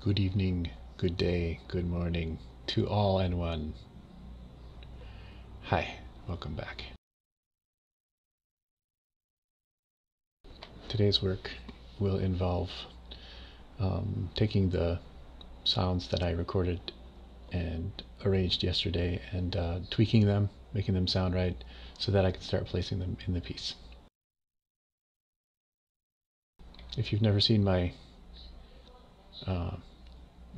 Good evening, good day, good morning to all and one. Hi, welcome back. Today's work will involve um, taking the sounds that I recorded and arranged yesterday and uh, tweaking them, making them sound right, so that I can start placing them in the piece. If you've never seen my uh,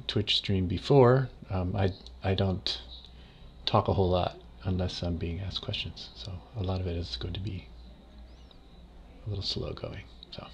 Twitch stream before, um, I I don't talk a whole lot unless I'm being asked questions. So a lot of it is going to be a little slow going. So.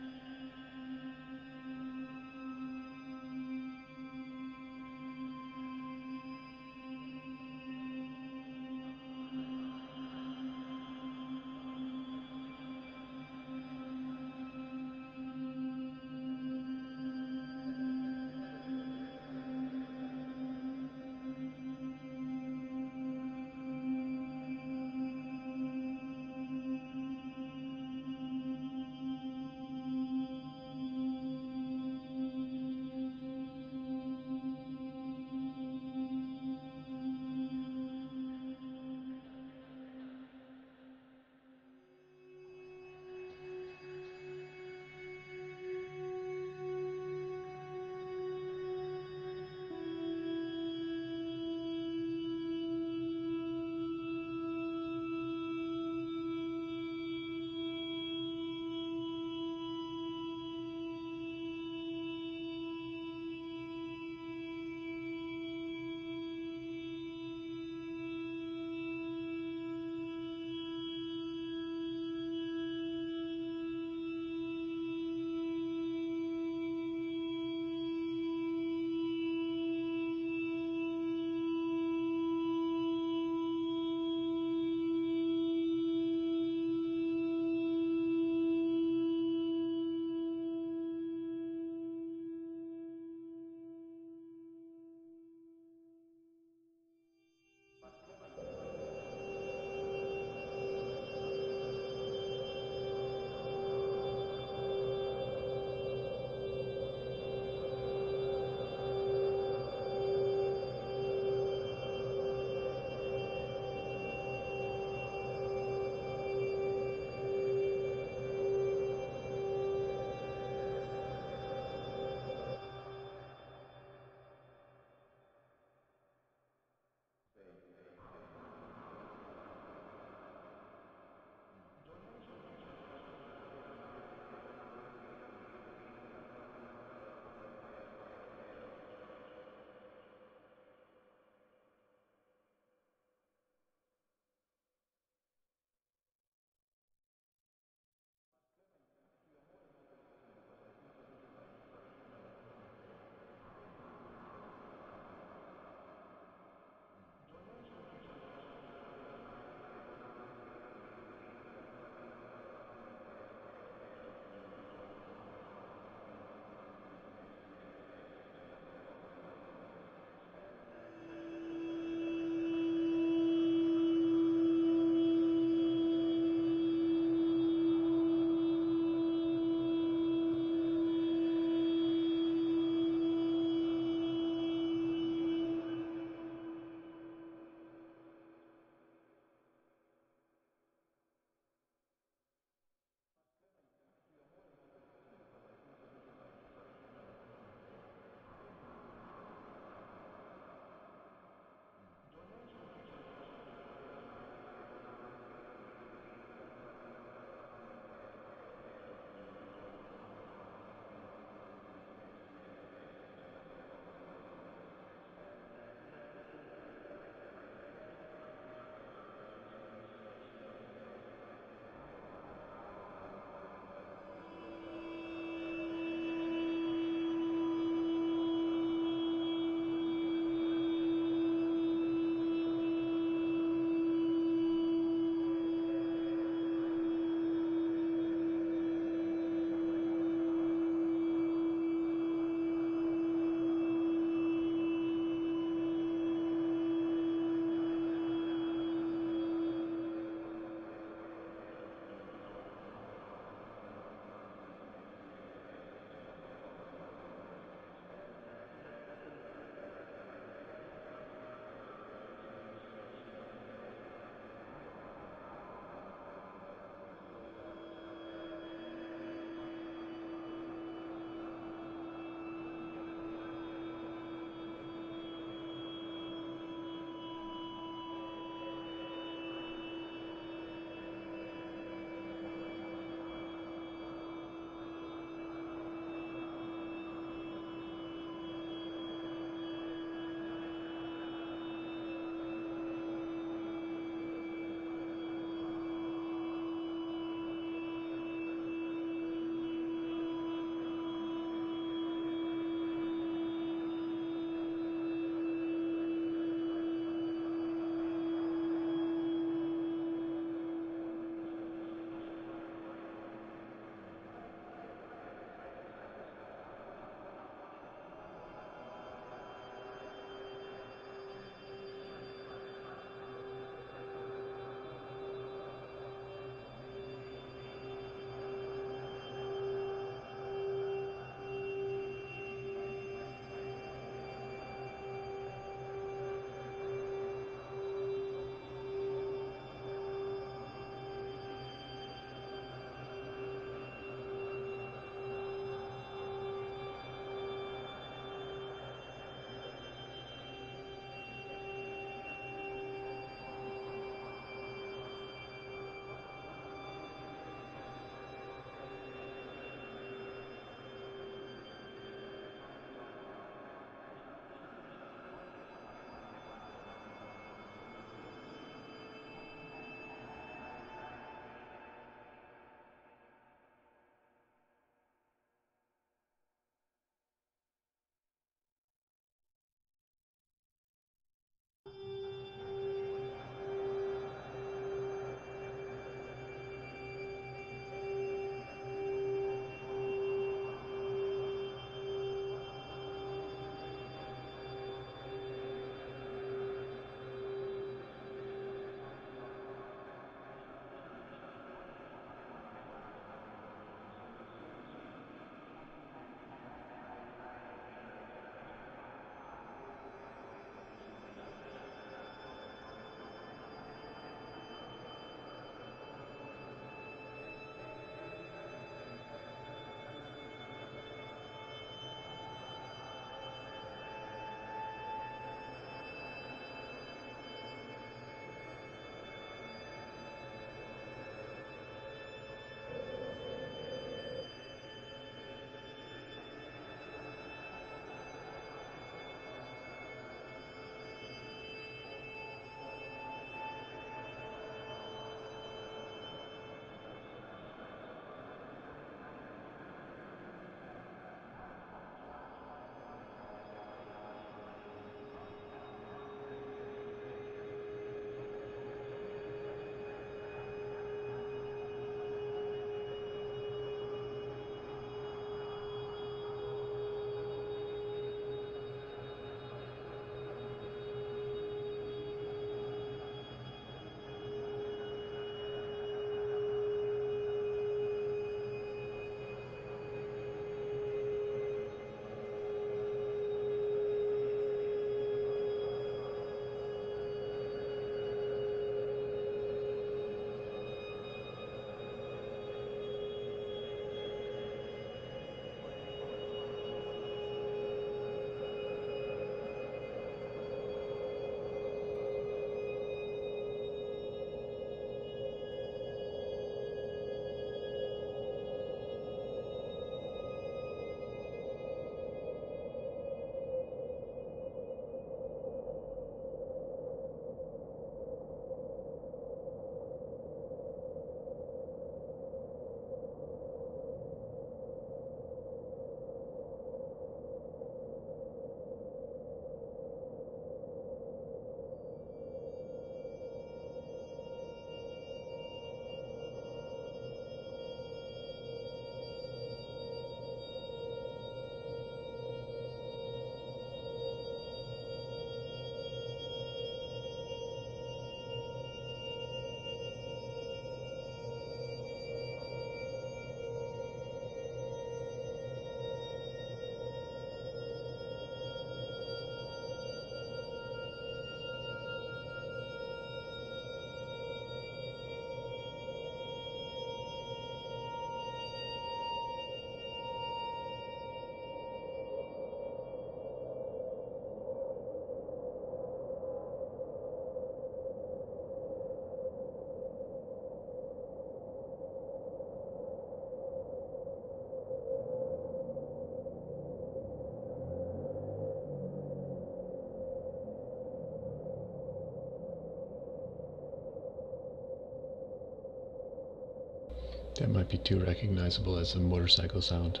That might be too recognizable as a motorcycle sound.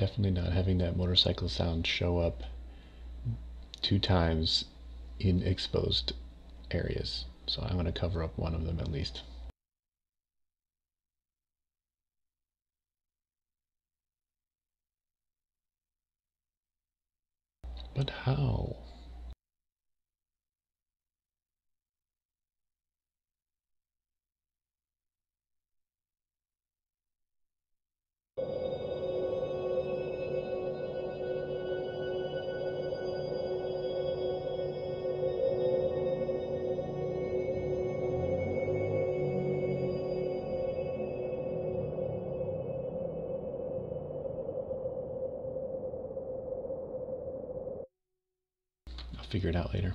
Definitely not having that motorcycle sound show up two times in exposed areas. So I'm going to cover up one of them at least. Figure it out later.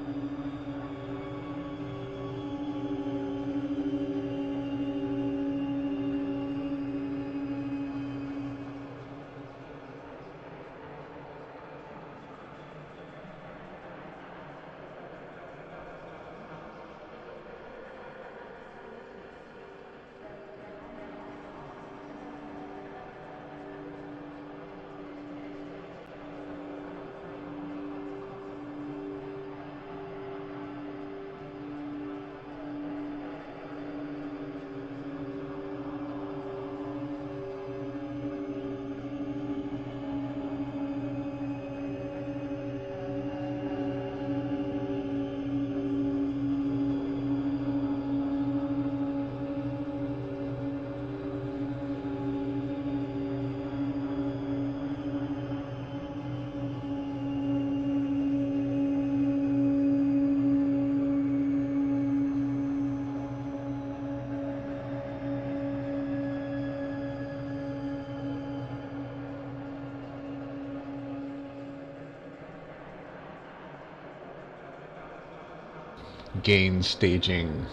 gain staging.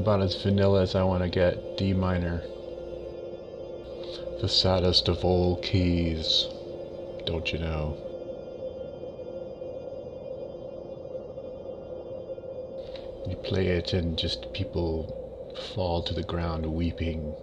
About as vanilla as I want to get. D minor. The saddest of all keys. Don't you know? You play it and just people fall to the ground weeping.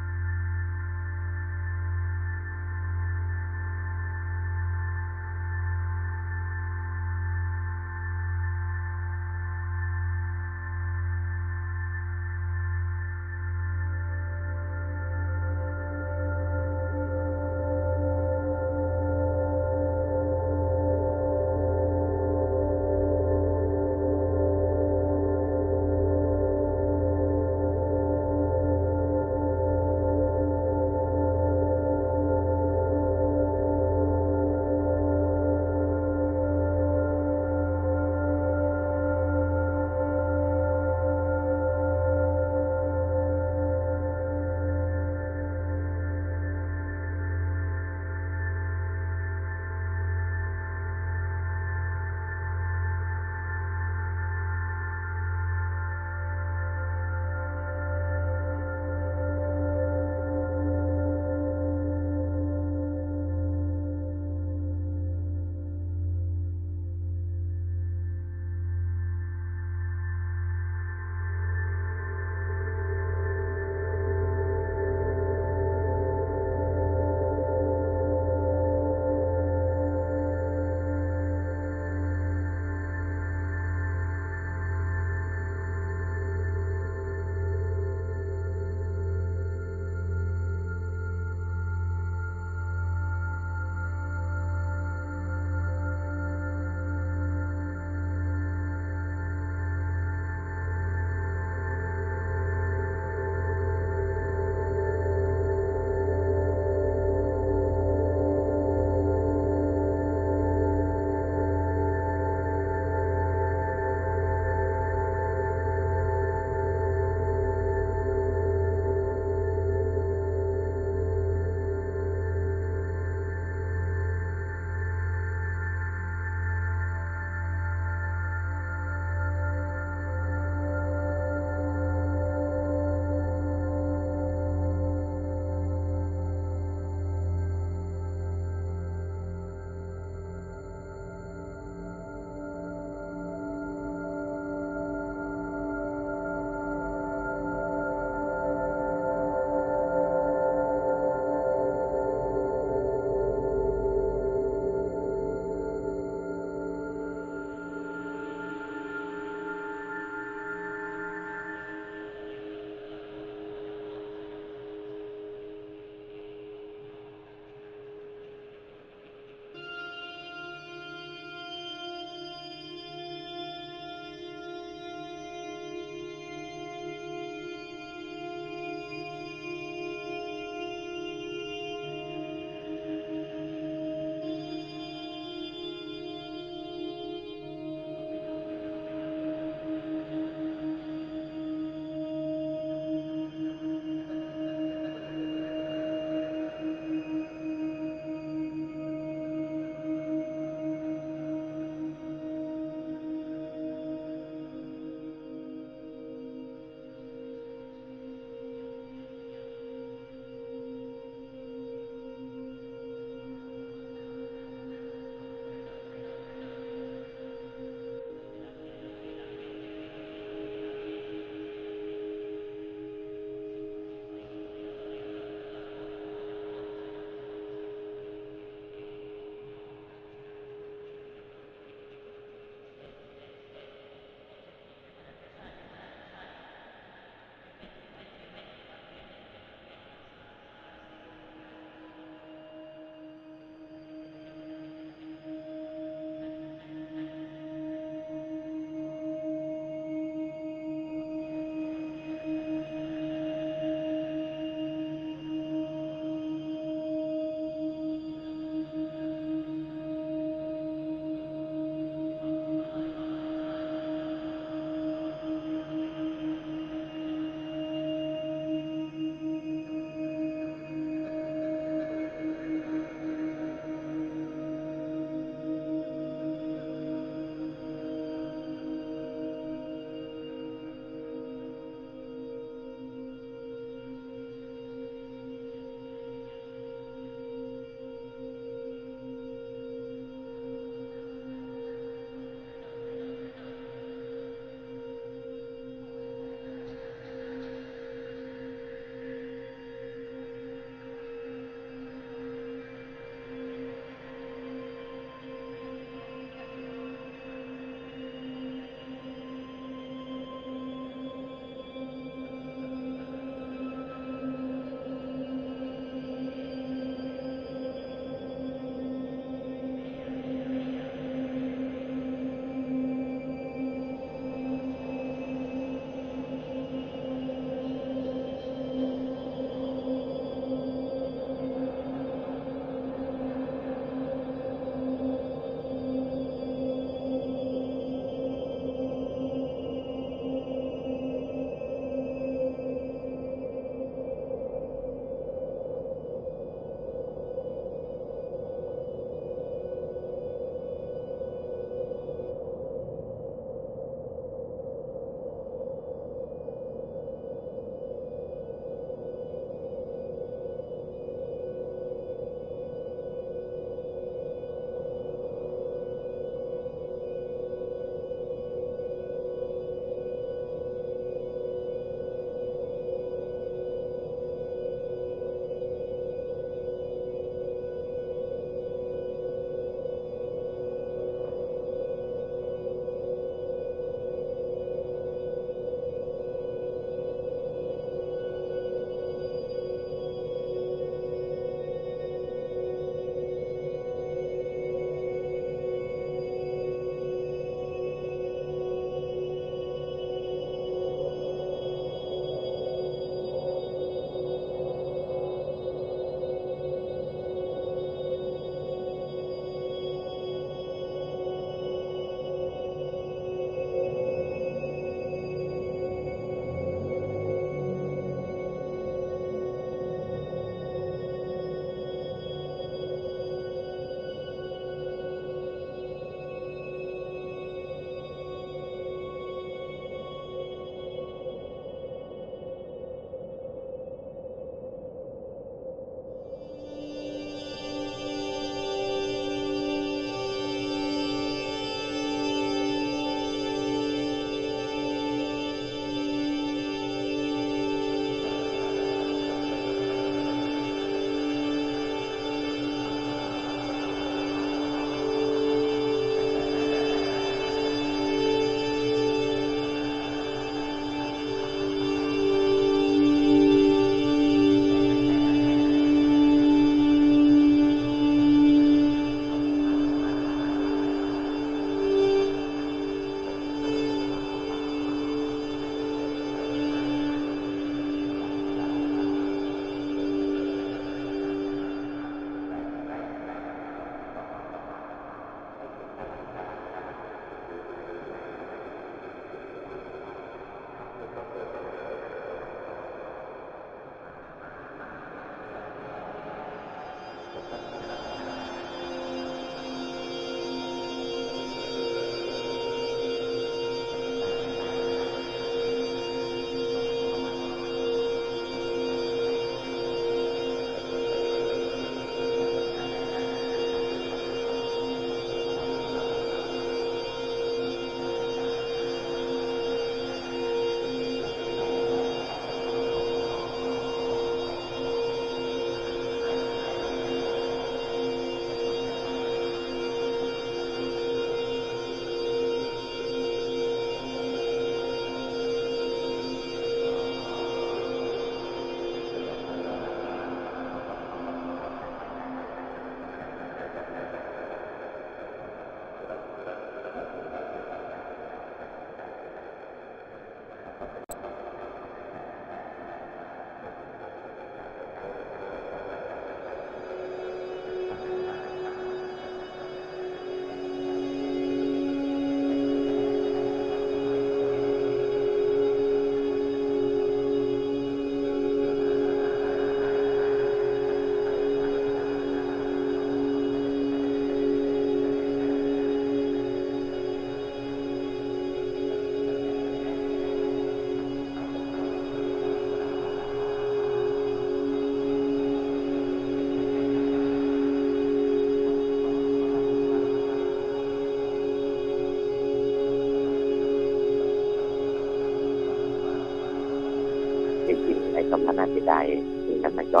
ำว่าน่าเสียดายสิ่งนั้นมันก็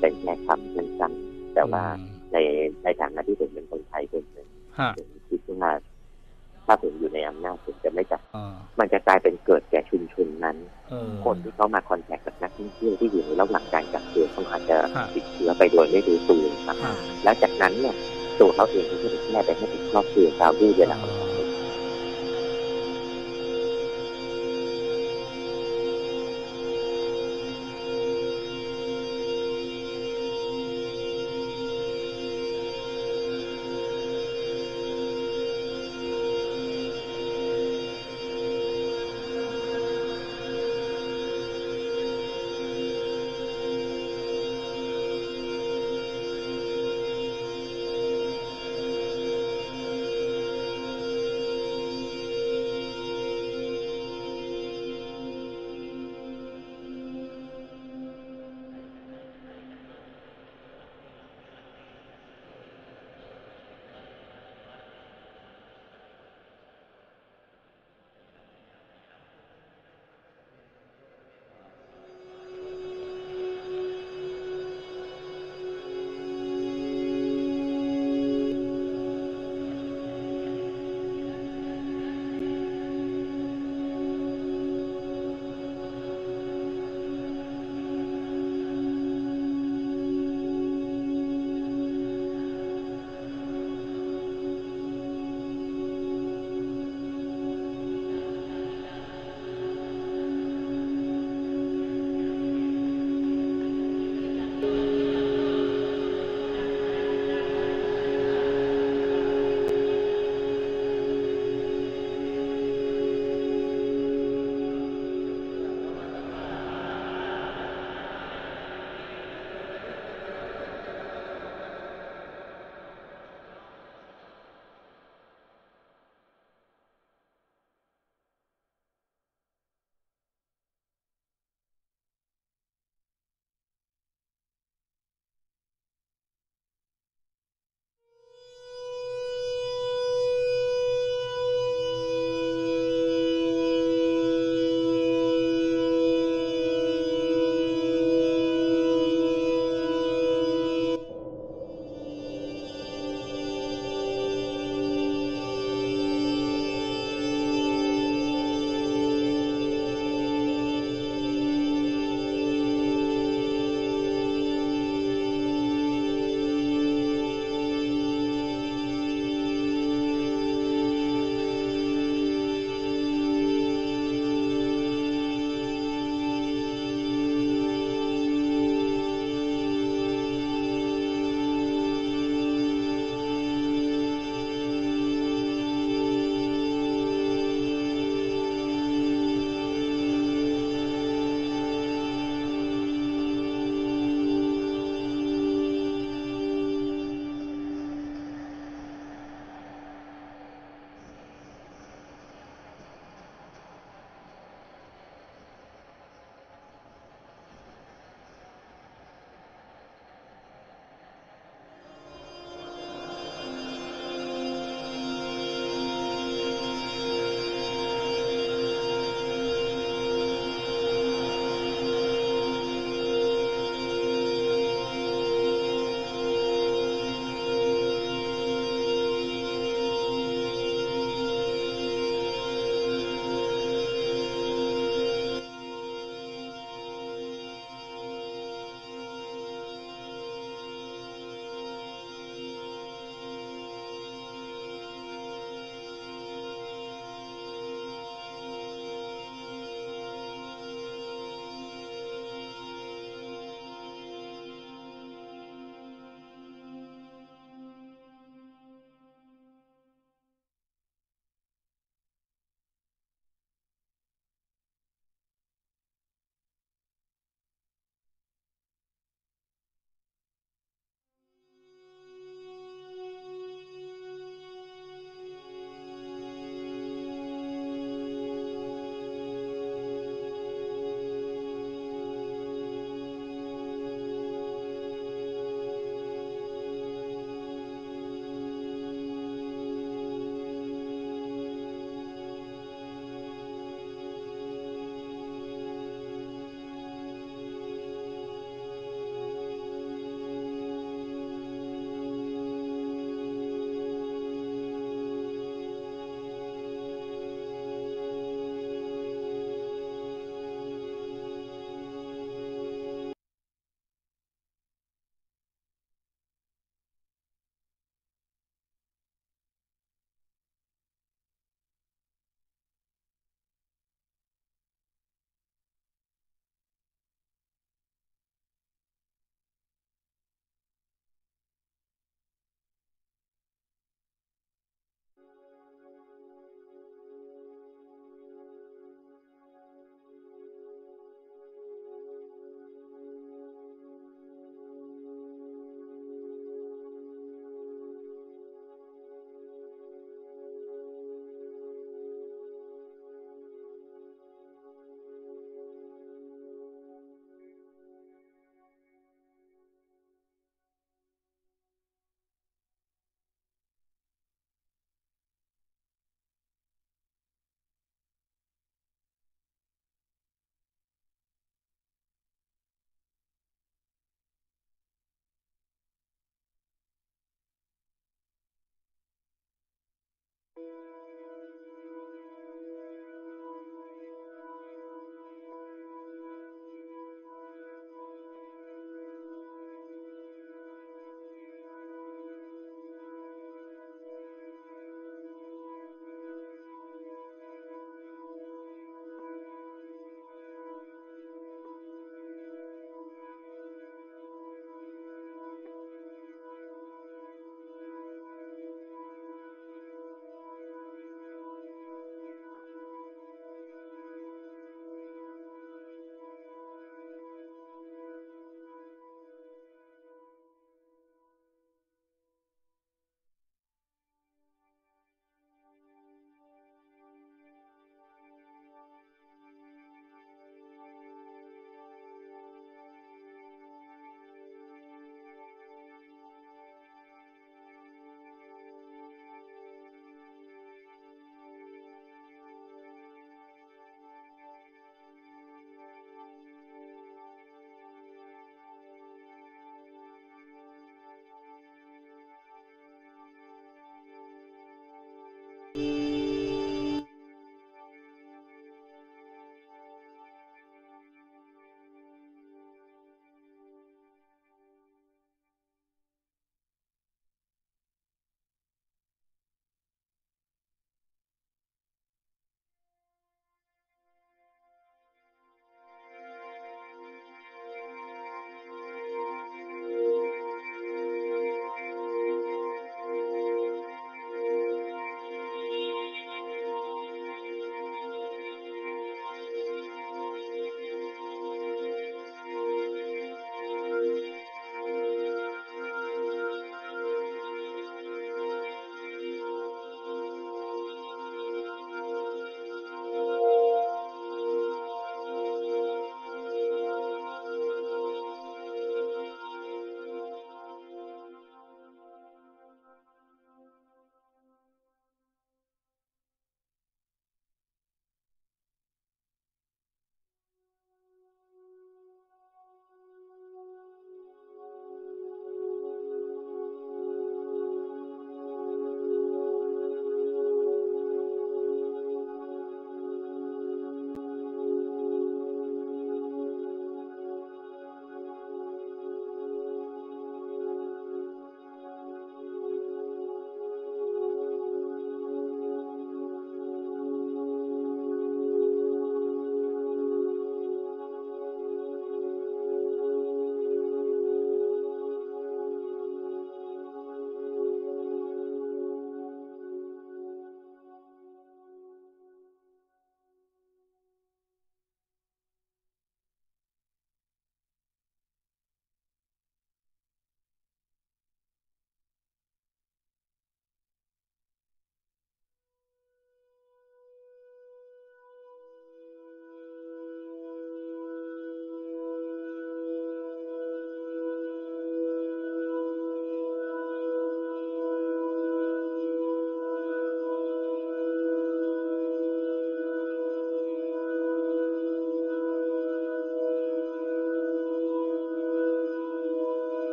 เป็นแค่คำสั้นๆแต่ว่าอืมในในฐานะที่ผมเป็นคนไทยคนหนึ่งฮะผมคิดว่าถ้าผมอยู่ในอำนาจผมจะไม่จัดอ่ามันจะกลายเป็นเกิดแก่ชุมชนนั้นเออคนที่เขามาคอนแทคกับนักท่องเที่ยวที่อยู่ในระหว่างการกักตัวเขาอาจจะฮะติดเชื้อไปโดยไม่รู้ตัวครับค่ะแล้วจากนั้นเนี่ยตัวเขาเองก็จะแพร่ไปให้ถึงครอบครัวชาวบูเวลาอ่า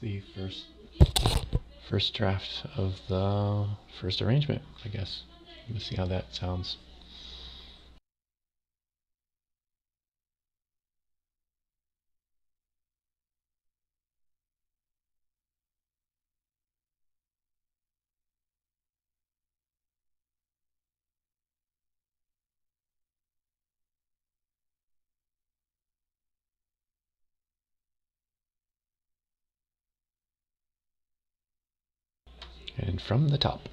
The first first draft of the first arrangement, I guess. Let's see how that sounds. And from the top.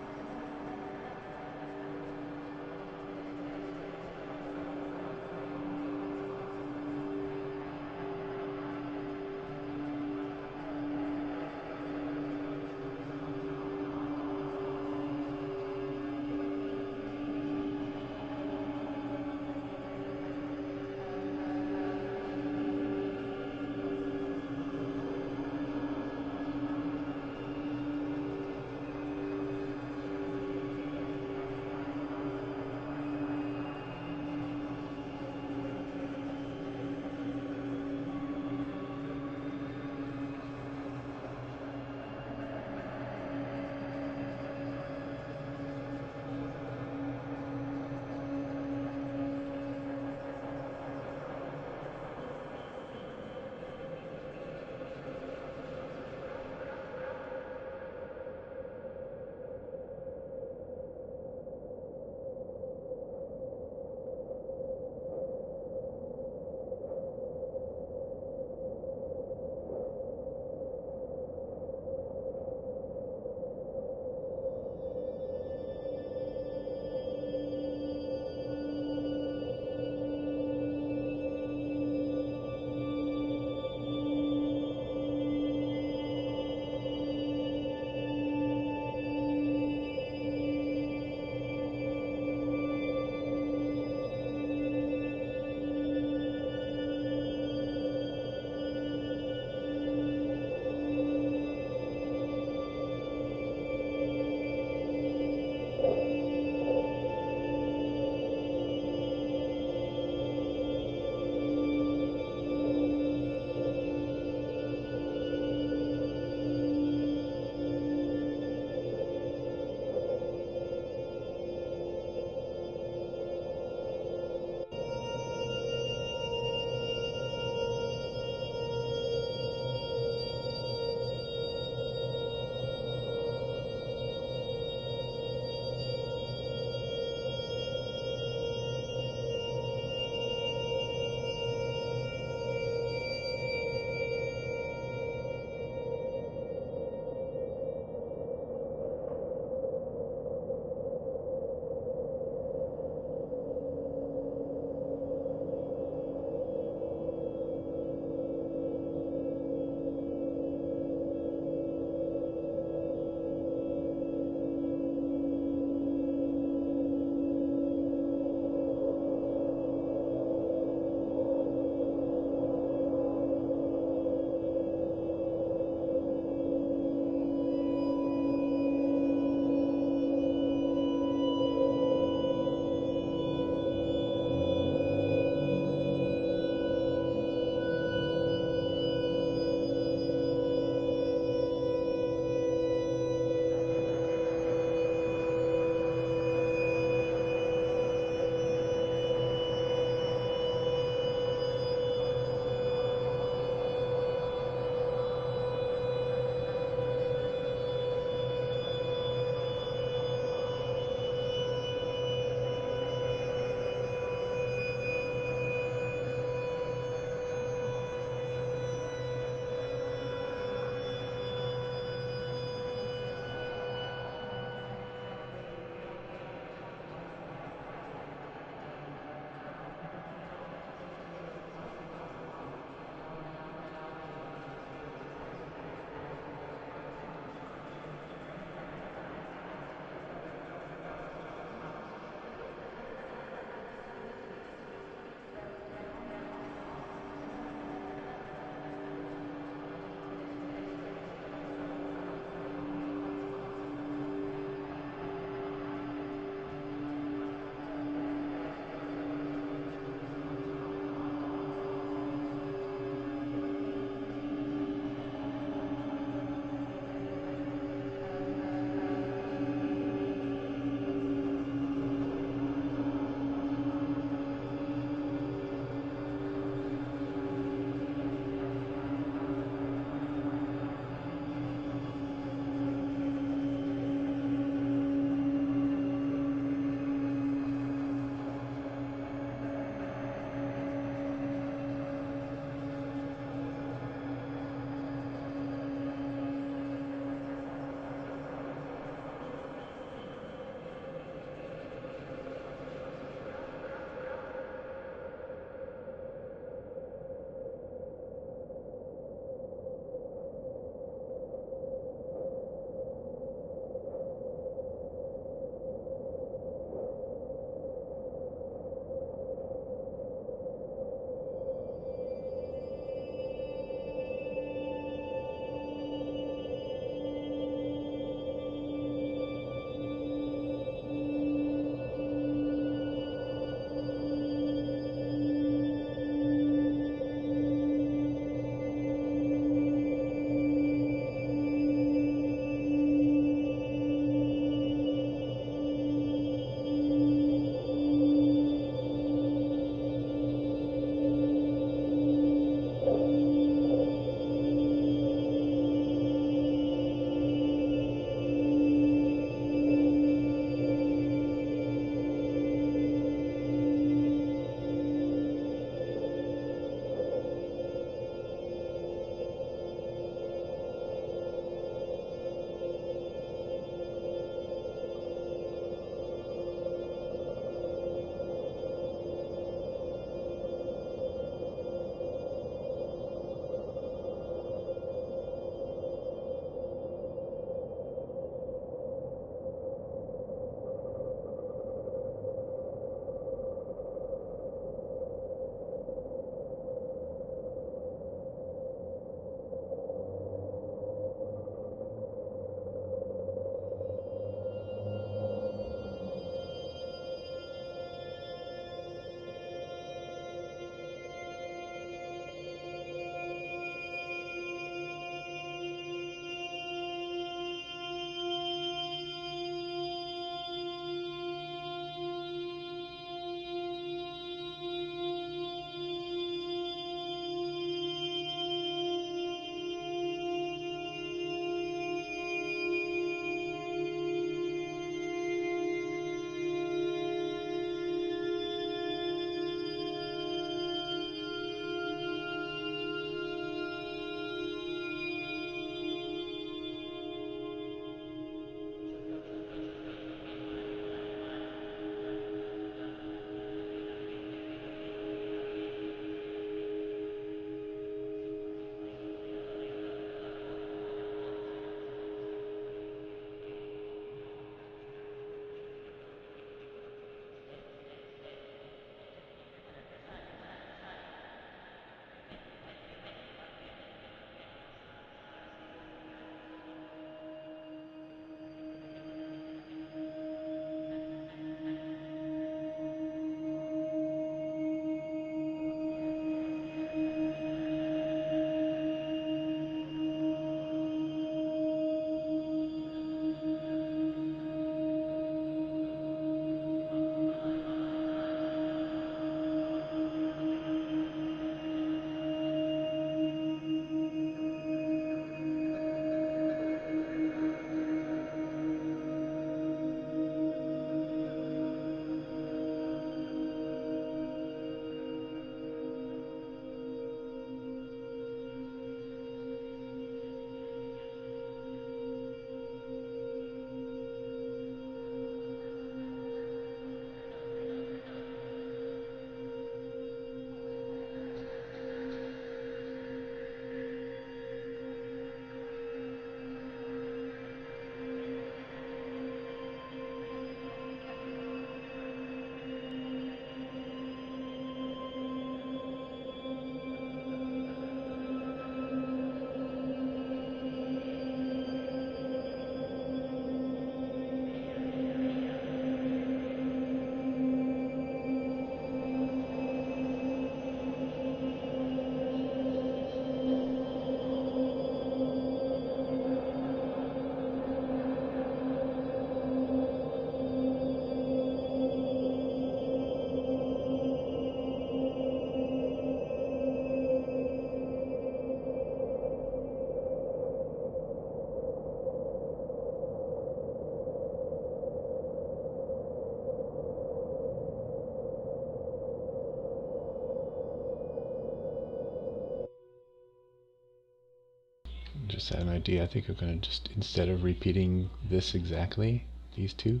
Just an idea. I think I'm going to just, instead of repeating this exactly, these two,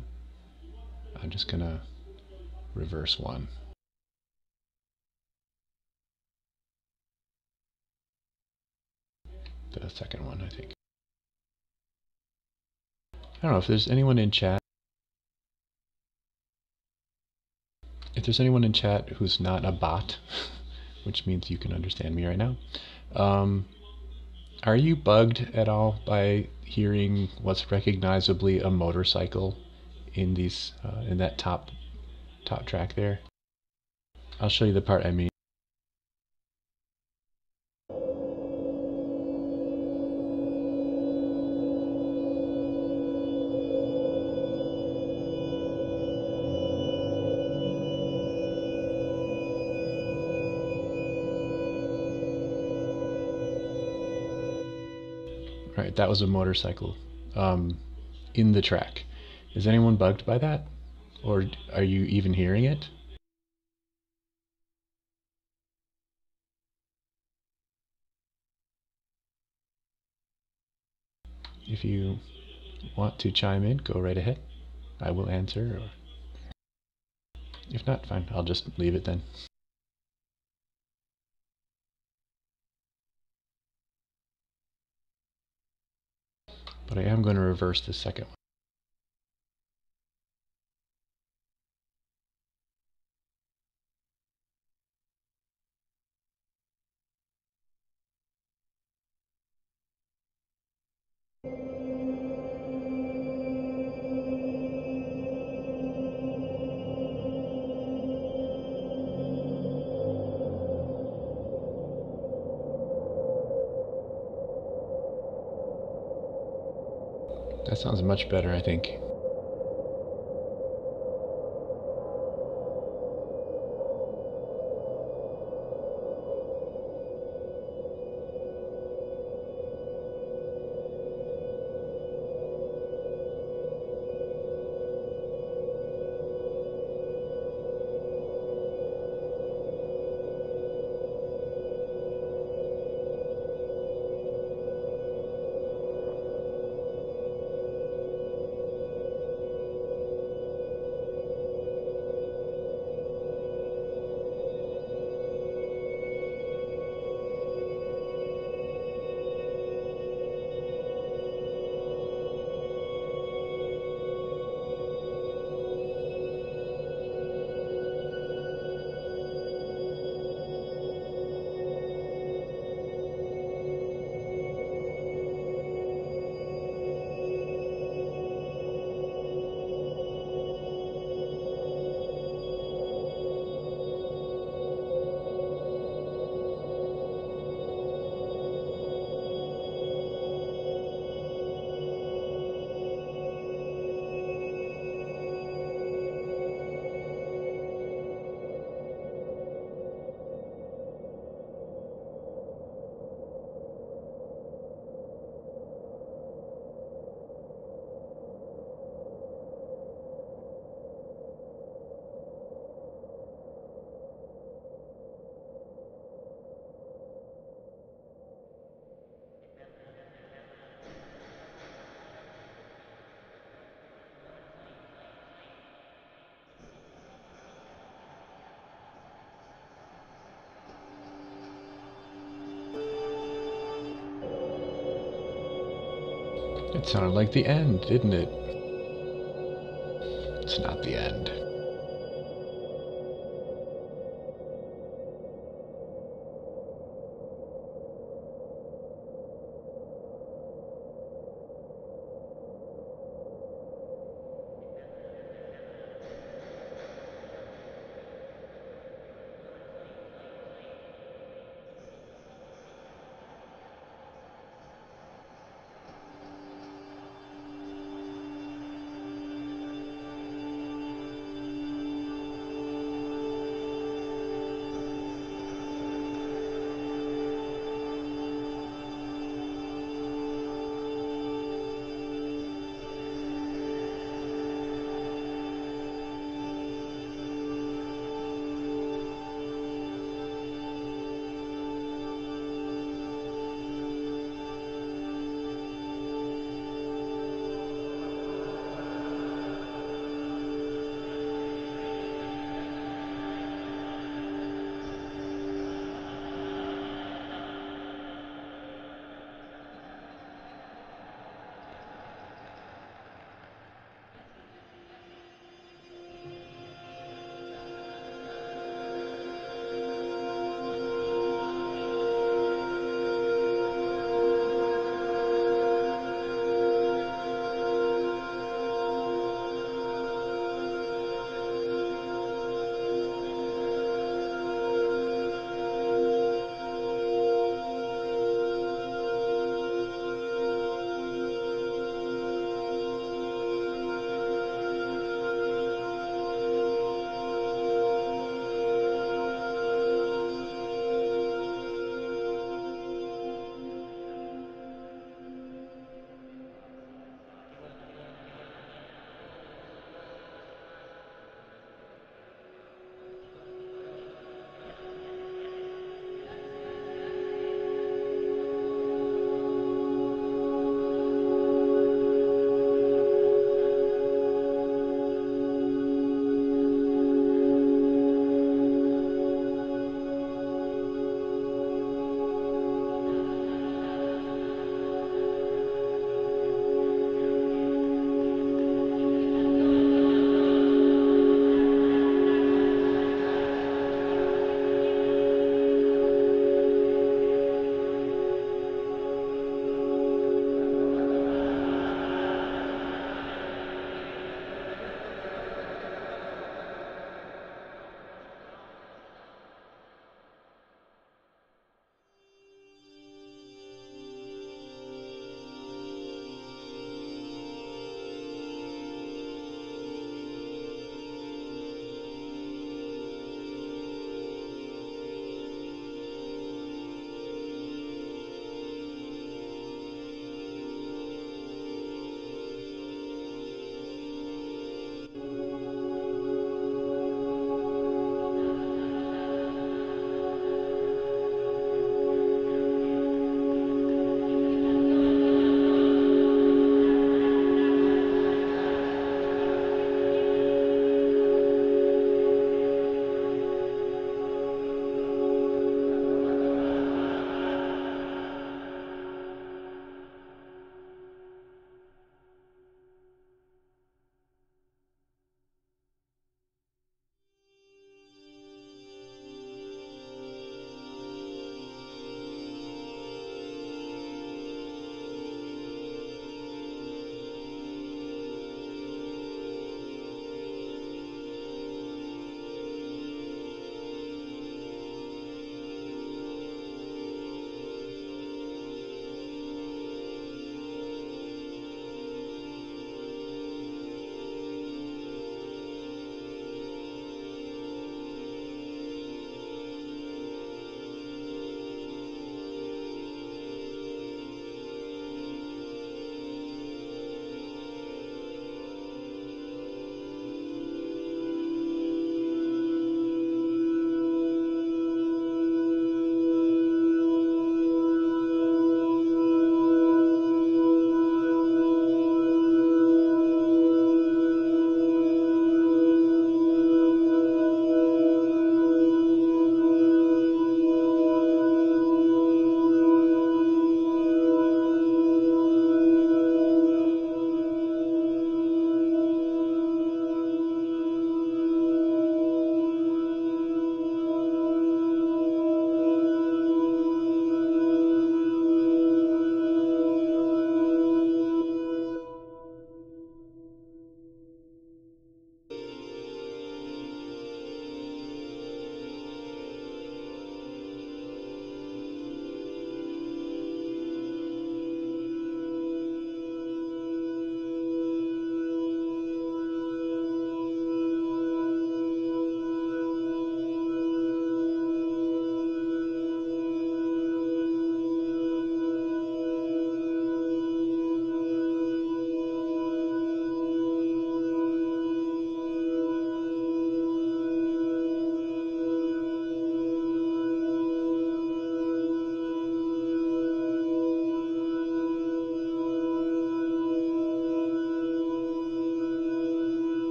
I'm just going to reverse one. The second one, I think. I don't know if there's anyone in chat. If there's anyone in chat who's not a bot, which means you can understand me right now, um, are you bugged at all by hearing what's recognizably a motorcycle in these uh, in that top top track there? I'll show you the part I mean. That was a motorcycle um, in the track. Is anyone bugged by that? Or are you even hearing it? If you want to chime in, go right ahead. I will answer. Or if not, fine. I'll just leave it then. But I am going to reverse the second one. That sounds much better, I think. Sounded uh, like the end, didn't it?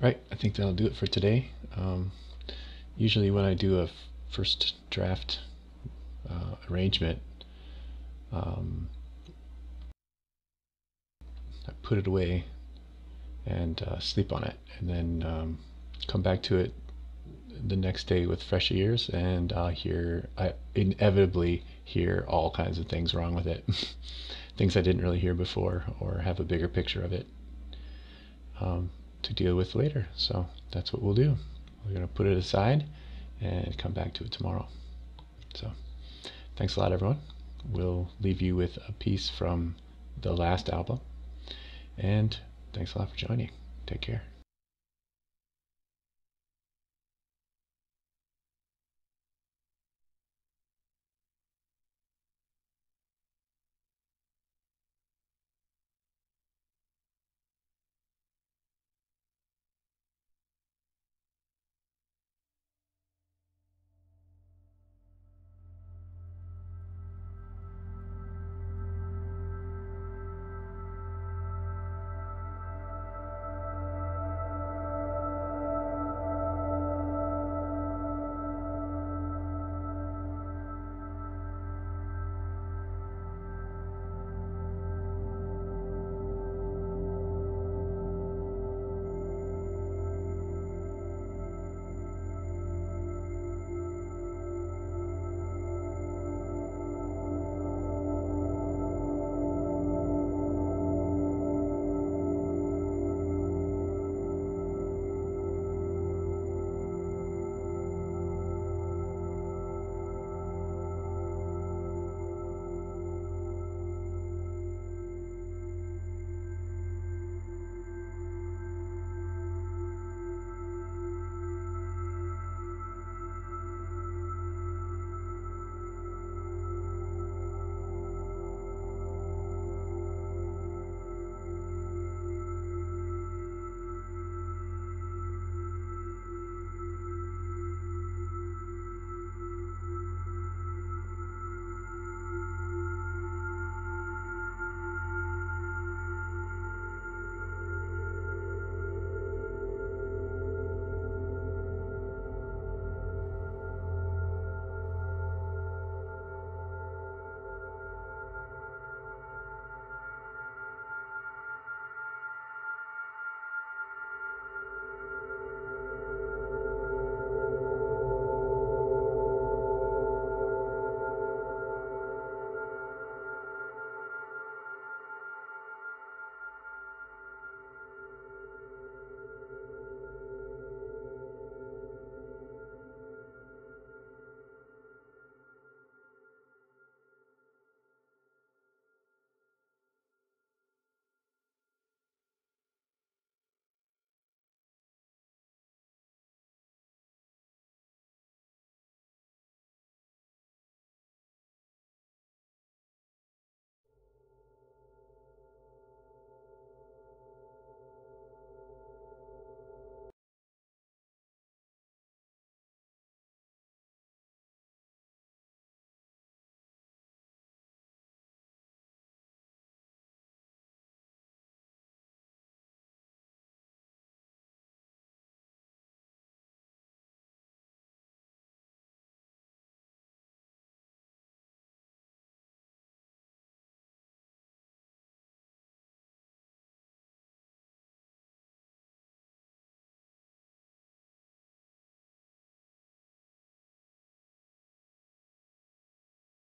Right, I think that'll do it for today. Um, usually, when I do a first draft uh, arrangement, um, I put it away and uh, sleep on it, and then um, come back to it the next day with fresh ears, and I'll hear, I inevitably hear all kinds of things wrong with it, things I didn't really hear before, or have a bigger picture of it um, to deal with later. So that's what we'll do. We're going to put it aside and come back to it tomorrow. So thanks a lot, everyone. We'll leave you with a piece from the last album. And thanks a lot for joining. Take care.